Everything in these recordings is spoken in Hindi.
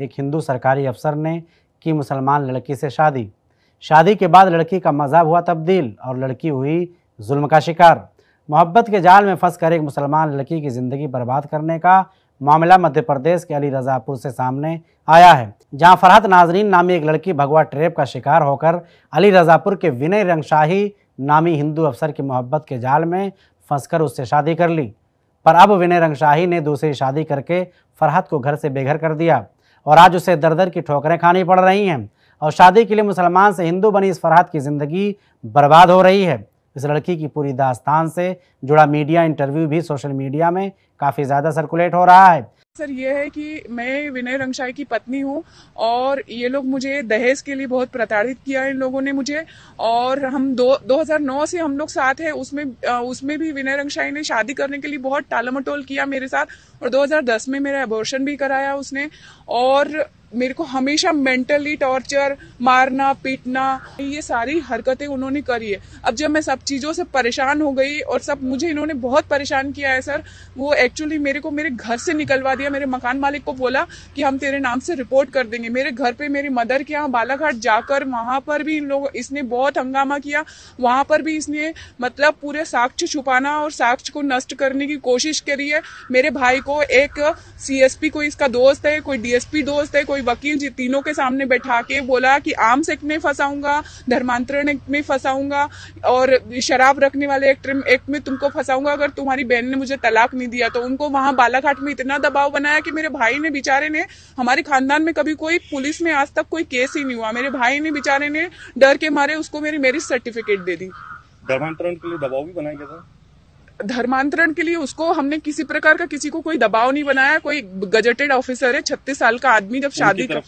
एक हिंदू सरकारी अफसर ने की मुसलमान लड़की से शादी। शादी के बाद लड़की का मज़हब हुआ तब्दील और लड़की हुई जुल्म का शिकार। मोहब्बत के जाल में फंस कर एक मुसलमान लड़की की ज़िंदगी बर्बाद करने का मामला मध्य प्रदेश के अली रजापुर से सामने आया है, जहाँ फरहत नाजरीन नामी एक लड़की भगवा ट्रेप का शिकार होकर अली रजापुर के विनय रंगशाही नामी हिंदू अफसर की मोहब्बत के जाल में फंसकर उससे शादी कर ली। पर अब विनय रंगशाही ने दूसरी शादी करके फरहत को घर से बेघर कर दिया। और आज उसे दर दर की ठोकरें खानी पड़ रही हैं और शादी के लिए मुसलमान से हिंदू बनी इस फरहत की ज़िंदगी बर्बाद हो रही है। इस लड़की की पूरी दास्तान से जुड़ा मीडिया इंटरव्यू भी सोशल मीडिया में काफ़ी ज़्यादा सर्कुलेट हो रहा है। सर, ये है कि मैं विनय रंगशाही की पत्नी हूँ और ये लोग मुझे दहेज के लिए बहुत प्रताड़ित किया इन लोगों ने मुझे। और हम दो 2009 से हम लोग साथ हैं, उसमें उसमें भी विनय रंगशाही ने शादी करने के लिए बहुत टालमटोल किया मेरे साथ और 2010 में मेरा एबोर्शन भी कराया उसने। और मेरे को हमेशा मेंटली टॉर्चर मारना, पीटना, ये सारी हरकतें उन्होंने करी है। अब जब मैं सब चीज़ों से परेशान हो गई और सब मुझे इन्होंने बहुत परेशान किया है, सर, वो एक्चुअली मेरे को मेरे घर से निकलवा दिया। मेरे मकान मालिक को बोला कि हम तेरे नाम से रिपोर्ट कर देंगे। मेरे घर पे मेरी मदर के यहाँ बालाघाट जाकर वहाँ पर भी इन लोग, इसने बहुत हंगामा किया। वहाँ पर भी इसने मतलब पूरे साक्ष्य छुपाना और साक्ष्य को नष्ट करने की कोशिश करी है। मेरे भाई को एक सीएसपी कोई इसका दोस्त है, कोई डीएसपी दोस्त है, कोई वकील जी तीनों के सामने बैठा के बोला कि आर्म्स एक्ट में फंसाऊँगा, धर्मांतरण एक्ट में फंसाऊँगा और शराब रखने वाले एक्ट एक्ट में तुमको फंसाऊँगा, अगर तुम्हारी बहन ने मुझे तलाक नहीं दिया। तो उनको वहाँ बालाघाट में इतना दबाव बनाया कि मेरे भाई ने बेचारे ने, हमारे खानदान में कभी कोई पुलिस में आज तक कोई केस ही नहीं हुआ। मेरे भाई ने बेचारे ने डर के मारे उसको मेरी मेरिज सर्टिफिकेट दे दी। धर्मांतरण के लिए दबाव भी बनाया गया था? धर्मांतरण के लिए उसको हमने किसी प्रकार का किसी को कोई दबाव नहीं बनाया कोई गजेटेड ऑफिसर है छत्तीस साल का आदमी जब शादी कर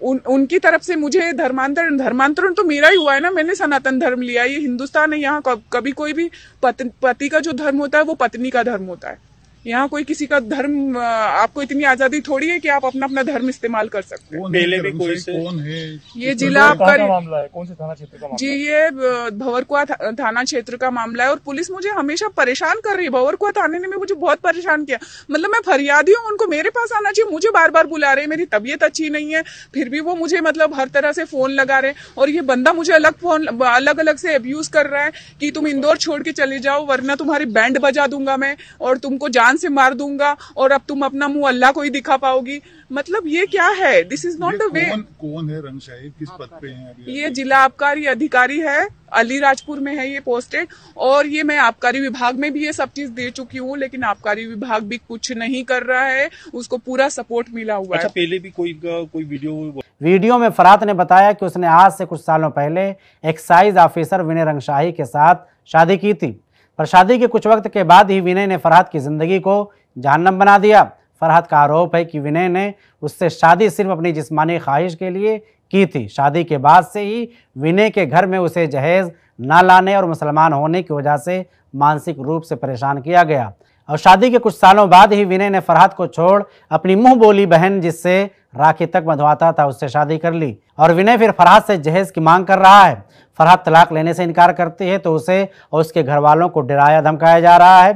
उन, उनकी तरफ़ से मुझे धर्मांतरण धर्मांतरण तो मेरा ही हुआ है ना मैंने सनातन धर्म लिया ये हिंदुस्तान है यहाँ कभी कोई भी पत, पति का जो धर्म होता है वो पत्नी का धर्म होता है। यहाँ कोई किसी का धर्म आपको इतनी आज़ादी थोड़ी है कि आप अपना अपना धर्म इस्तेमाल कर सकते हैं। पहले भी कोई से? कौन है? ये जिला आपका मामला है? कौन से थाना क्षेत्र का मामला जी ये भवरकुआ था, थाना क्षेत्र का मामला है और पुलिस मुझे हमेशा परेशान कर रही है। भवरकुआ थाने ने मुझे बहुत परेशान किया। मतलब मैं फरियादी हूँ उनको मेरे पास आना चाहिए मुझे बार बार बुला रहे मेरी तबीयत अच्छी नहीं है। फिर भी वो मुझे मतलब हर तरह से फ़ोन लगा रहे और ये बंदा मुझे अलग फ़ोन अलग अलग से अब्यूज कर रहा है कि तुम इंदौर छोड़ के चले जाओ वरना तुम्हारी बैंड बजा दूँगा मैं और तुमको जान से मार दूँगा और अब तुम अपना मुँह अल्लाह को ही दिखा पाओगी। मतलब ये क्या है? This is not the way कौन कौन है रंगशाही? किस पद पे हैं अभी? ये जिला आबकारी अधिकारी है अलीराजपुर में है ये पोस्टेड और ये मैं आबकारी विभाग में भी ये सब चीज़ दे चुकी हूँ लेकिन आबकारी विभाग भी कुछ नहीं कर रहा है उसको पूरा सपोर्ट मिला हुआ अच्छा है पहले भी कोई कोई वीडियो वीडियो में फरात ने बताया कि उसने आज से कुछ सालों पहले एक्साइज ऑफिसर विनय रंगशाही के साथ शादी की थी। पर शादी के कुछ वक्त के बाद ही विनय ने फरहत की ज़िंदगी को जहन्नम बना दिया। फरहत का आरोप है कि विनय ने उससे शादी सिर्फ़ अपनी जिस्मानी ख्वाहिश के लिए की थी। शादी के बाद से ही विनय के घर में उसे जहेज़ ना लाने और मुसलमान होने की वजह से मानसिक रूप से परेशान किया गया। और शादी के कुछ सालों बाद ही विनय ने फरहत को छोड़ अपनी मुँह बोली बहन, जिससे राखी तक बंधवाता था, उससे शादी कर ली। और विनय फिर फरहत से जहेज की मांग कर रहा है। फरहत तलाक लेने से इनकार करती है तो उसे और उसके घर वालों को डराया धमकाया जा रहा है।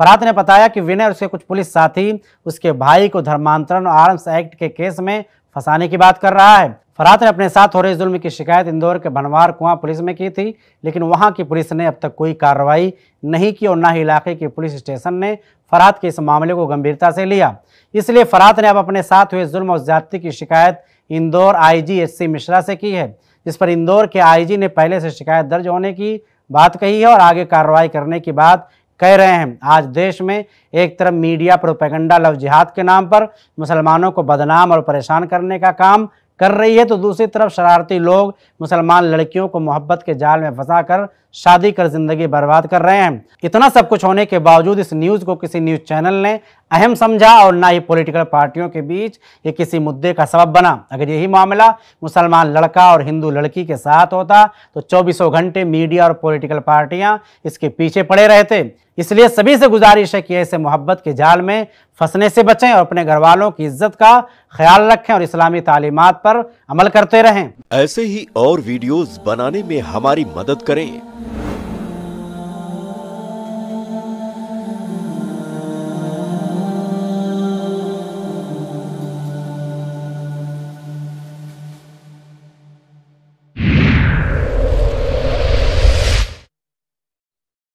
फरहत ने बताया कि विनय और उसके कुछ पुलिस साथी, उसके भाई को धर्मांतरण और आर्म्स एक्ट के केस में फंसाने की बात कर रहा है। फरात ने अपने साथ हो रहे जुल्म की शिकायत इंदौर के बनवार कुआँ पुलिस में की थी, लेकिन वहाँ की पुलिस ने अब तक कोई कार्रवाई नहीं की और न ही इलाके के पुलिस स्टेशन ने फरात के इस मामले को गंभीरता से लिया। इसलिए फरात ने अब अपने साथ हुए जुल्म और ज्यादती की शिकायत इंदौर आईजी एससी मिश्रा से की है, जिस पर इंदौर के आईजी ने पहले से शिकायत दर्ज होने की बात कही है और आगे कार्रवाई करने की बात कह रहे हैं, आज देश में एक तरफ़ मीडिया प्रोपेगंडा लव जिहाद के नाम पर मुसलमानों को बदनाम और परेशान करने का काम कर रही है तो दूसरी तरफ़ शरारती लोग मुसलमान लड़कियों को मोहब्बत के जाल में फंसा कर शादी कर ज़िंदगी बर्बाद कर रहे हैं। इतना सब कुछ होने के बावजूद इस न्यूज़ को किसी न्यूज़ चैनल ने अहम समझा और ना ही पॉलिटिकल पार्टियों के बीच ये किसी मुद्दे का सबब बना। अगर यही मामला मुसलमान लड़का और हिंदू लड़की के साथ होता तो चौबीसों घंटे मीडिया और पॉलिटिकल पार्टियाँ इसके पीछे पड़े रहते। इसलिए सभी से गुजारिश है कि ऐसे मोहब्बत के जाल में फंसने से बचें और अपने घर वालों की इज़्ज़त का ख्याल रखें और इस्लामी तालीमात पर अमल करते रहें। ऐसे ही और वीडियोस बनाने में हमारी मदद करें।